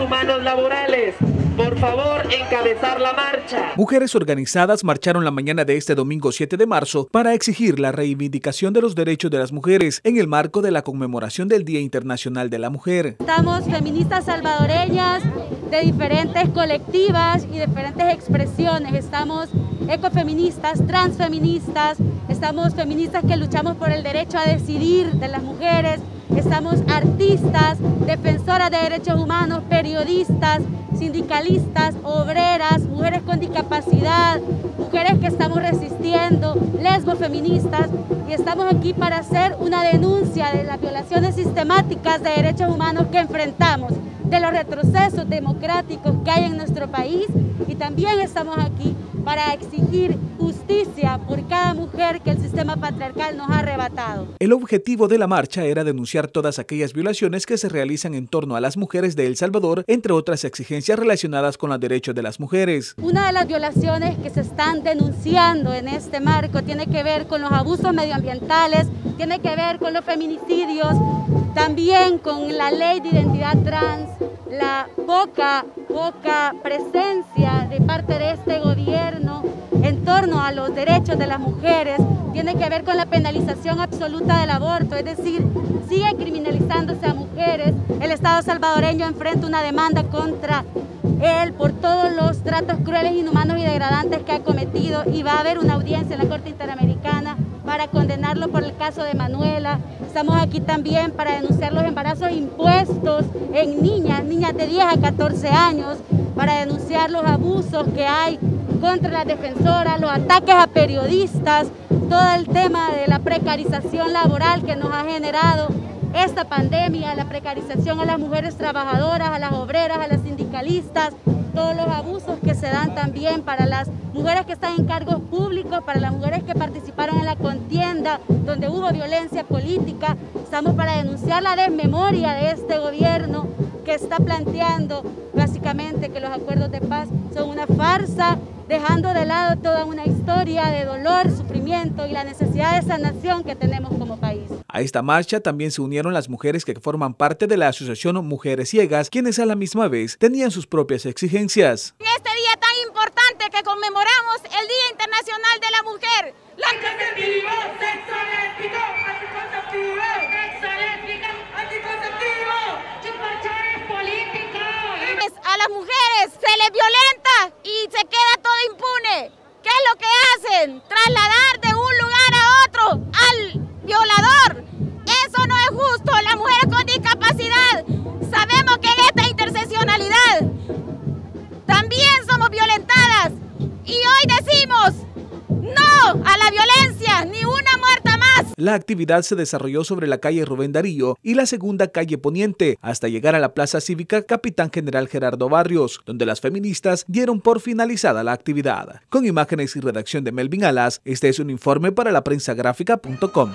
humanos laborales. Por favor, encabezar la marcha. Mujeres organizadas marcharon la mañana de este domingo 7 de marzo para exigir la reivindicación de los derechos de las mujeres en el marco de la conmemoración del Día Internacional de la Mujer. Estamos feministas salvadoreñas de diferentes colectivas y diferentes expresiones. Estamos ecofeministas, transfeministas, estamos feministas que luchamos por el derecho a decidir de las mujeres, estamos artistas, defensoras de derechos humanos, periodistas, sindicalistas, obreras, mujeres con discapacidad, mujeres que estamos resistiendo, lesbos feministas y estamos aquí para hacer una denuncia de las violaciones sistemáticas de derechos humanos que enfrentamos, de los retrocesos democráticos que hay en nuestro país y también estamos aquí para exigir justicia por cada mujer que el sistema patriarcal nos ha arrebatado. El objetivo de la marcha era denunciar todas aquellas violaciones que se realizan en torno a las mujeres de El Salvador, entre otras exigencias relacionadas con los derechos de las mujeres. Una de las violaciones que se están denunciando en este marco tiene que ver con los abusos medioambientales, tiene que ver con los feminicidios, también con la ley de identidad trans, la poca, poca presencia de parte de este gobierno en torno a los derechos de las mujeres, tiene que ver con la penalización absoluta del aborto, es decir, sigue criminalizándose a mujeres. El Estado salvadoreño enfrenta una demanda contra él por todos los tratos crueles, inhumanos y degradantes que ha cometido y va a haber una audiencia en la Corte Interamericana para condenarlo por el caso de Manuela. Estamos aquí también para denunciar los embarazos impuestos en niñas, niñas de 10 a 14 años, para denunciar los abusos que hay contra las defensoras, los ataques a periodistas, todo el tema de la precarización laboral que nos ha generado esta pandemia, la precarización a las mujeres trabajadoras, a las obreras, a las sindicalistas, todos los abusos que se dan también para las mujeres que están en cargos públicos, para las mujeres que participaron en la contienda, donde hubo violencia política. Estamos para denunciar la desmemoria de este gobierno que está planteando básicamente que los acuerdos de paz son una farsa, dejando de lado toda una historia de dolor, sufrimiento y la necesidad de sanación que tenemos como país. A esta marcha también se unieron las mujeres que forman parte de la Asociación Mujeres Ciegas, quienes a la misma vez tenían sus propias exigencias. En este día tan importante que conmemoramos el Día Internacional de la Mujer, la. A las mujeres se les violenta y se queda todo impune. ¿Qué es lo que hacen? Trasladar de La actividad se desarrolló sobre la calle Rubén Darío y la segunda calle Poniente, hasta llegar a la Plaza Cívica Capitán General Gerardo Barrios, donde las feministas dieron por finalizada la actividad. Con imágenes y redacción de Melvin Alas, este es un informe para la prensagráfica.com.